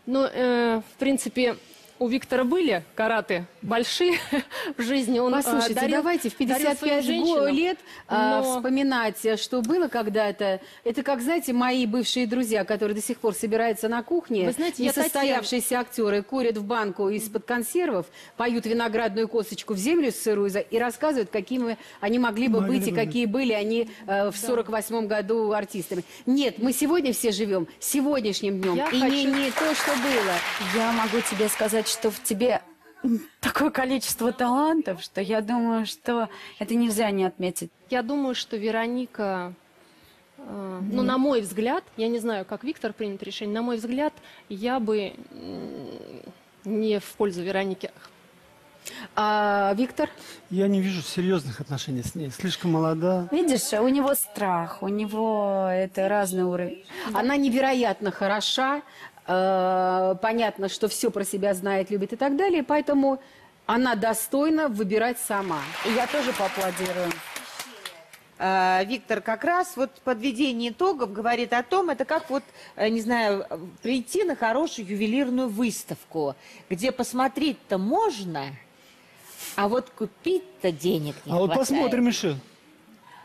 Но, э, в принципе, у Виктора были караты большие в жизни. Он, э, Послушайте, дарил- давайте в дарил своим 55 го- женщинам. лет а, Но- вспоминать, э, что было когда-то. Это как, знаете, мои бывшие друзья, которые до сих пор собираются на кухне, Вы знаете, я несостоявшиеся актеры, курят в банку из-под консервов, поют виноградную косочку в землю сырую за- и рассказывают, какими они могли бы Могли быть и какие были они э, в 48 году артистами. Нет, мы сегодня все живем сегодняшним днем, Я и не, хочу- не то, что было. Я могу тебе сказать, что в тебе такое количество талантов, что я думаю, что это нельзя не отметить. Я думаю, что Вероника, э, ну, на мой взгляд, я не знаю, как Виктор принят решение, на мой взгляд, я бы не в пользу Вероники. А Виктор? Я не вижу серьезных отношений с ней. Слишком молода. Видишь, у него страх, у него это разный уровень. Она невероятно хороша, понятно, что все про себя знает, любит и так далее, поэтому она достойна выбирать сама. И я тоже поаплодирую. А, Виктор как раз вот подведение итогов говорит о том, это как вот, э, не знаю, э, прийти на хорошую ювелирную выставку, где посмотреть-то можно, а вот купить-то денег не А вот хватает. посмотрим еще.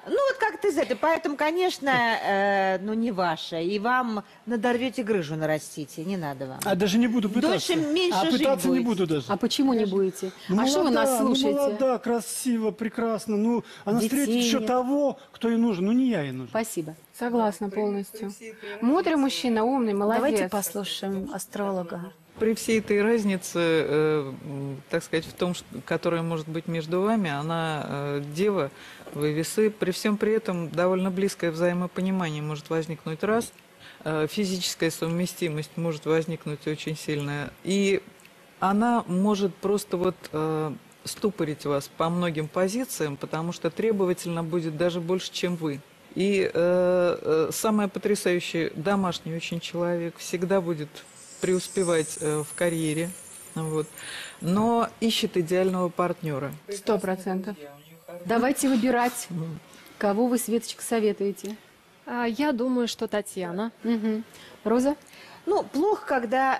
Ну, вот как-то из этого. Поэтому, конечно, э, ну, не ваше. И вам надорвете грыжу нарастите. Не надо вам. А даже не буду пытаться. Дольше, меньше а жить пытаться не будете. буду даже. А почему не будете? Ну, а что вы молода, нас слушаете? Ну, молода, красиво, прекрасно. Ну, она Детей встретит еще нет. того, кто ей нужен. Ну, не я ей нужен. Спасибо. Согласна полностью. Мудрый мужчина, умный, молодец. Давайте послушаем астролога. При всей этой разнице, э, так сказать, в том, что- которая может быть между вами, она э, дева, вы весы. При всем при этом довольно близкое взаимопонимание может возникнуть раз. Э, Физическая совместимость может возникнуть очень сильная. И она может просто вот ступорить вас по многим позициям, потому что требовательно будет даже больше, чем вы. И э, самое потрясающее, домашний очень человек всегда будет преуспевать э, в карьере, вот, но ищет идеального партнера. Сто процентов. Давайте выбирать, кого вы, Светочка, советуете. А, Я думаю, что Татьяна. Мгм. Роза? Ну, плохо, когда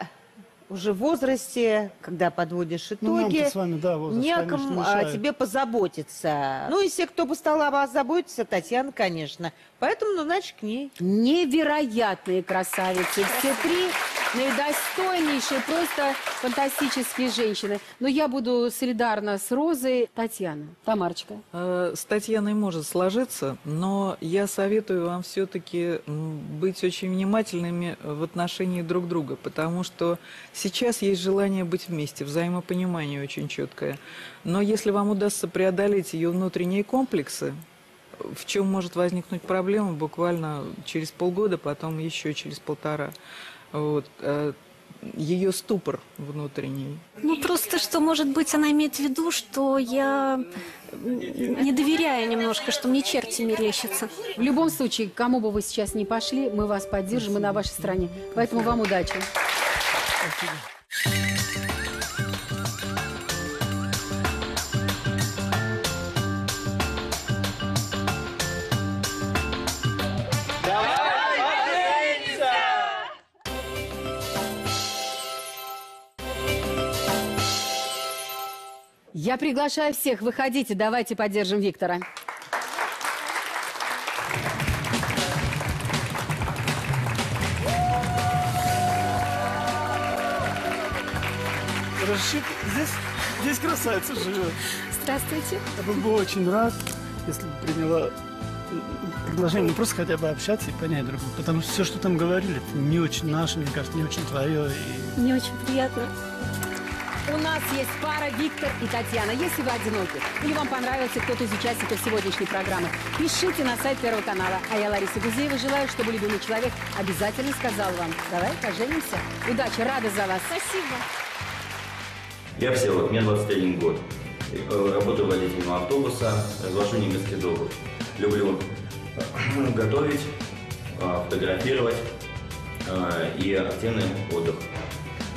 уже в возрасте, когда подводишь Ну, итоги, с вами, да, возраст, некому конечно, о мешает. тебе позаботиться. Ну, и все, кто бы стал о вас заботиться, Татьяна, конечно. Поэтому, ну, значит, к ней. Невероятные красавицы. Все три наидостойнейшие, просто фантастические женщины. Но я буду солидарна с Розой. Татьяна, Тамарочка. Э, С Татьяной может сложиться, но я советую вам все-таки быть очень внимательными в отношении друг друга, потому что сейчас есть желание быть вместе, взаимопонимание очень четкое. Но если вам удастся преодолеть ее внутренние комплексы, в чем может возникнуть проблема буквально через полгода, потом еще через полтора. Вот, э, ее ступор внутренний. Ну, просто что, может быть, она имеет в виду, что я не доверяю немножко, что мне черти мерещатся. В любом случае, к кому бы вы сейчас ни пошли, мы вас поддержим, мы на вашей стороне. Поэтому вам удачи. Я приглашаю всех, выходите, давайте поддержим Виктора. Рашид, здесь, здесь красавица живет. Здравствуйте. Я был бы очень рад, если бы приняла предложение, ну, просто хотя бы общаться и понять друг друга. Потому что все, что там говорили, это не очень наше, мне кажется, не очень твое. И... Мне очень приятно. У нас есть пара Виктор и Татьяна. Если вы одиноки или вам понравился кто-то из участников сегодняшней программы, пишите на сайт Первого канала. А я, Лариса Гузеева, желаю, чтобы любимый человек обязательно сказал вам, давай поженимся. Удачи, рада за вас. Спасибо. Я Всеволод, мне 21 год. Работаю водителем автобуса, развожу немецкий договор. Люблю э, готовить, э, фотографировать э, и активный отдых.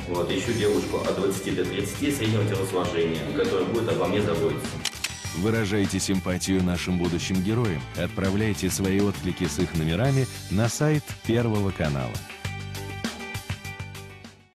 Вот, ищу девушку от 20 до 30 среднего телосложения, которая будет обо мне заботиться. Выражайте симпатию нашим будущим героям. Отправляйте свои отклики с их номерами на сайт Первого канала.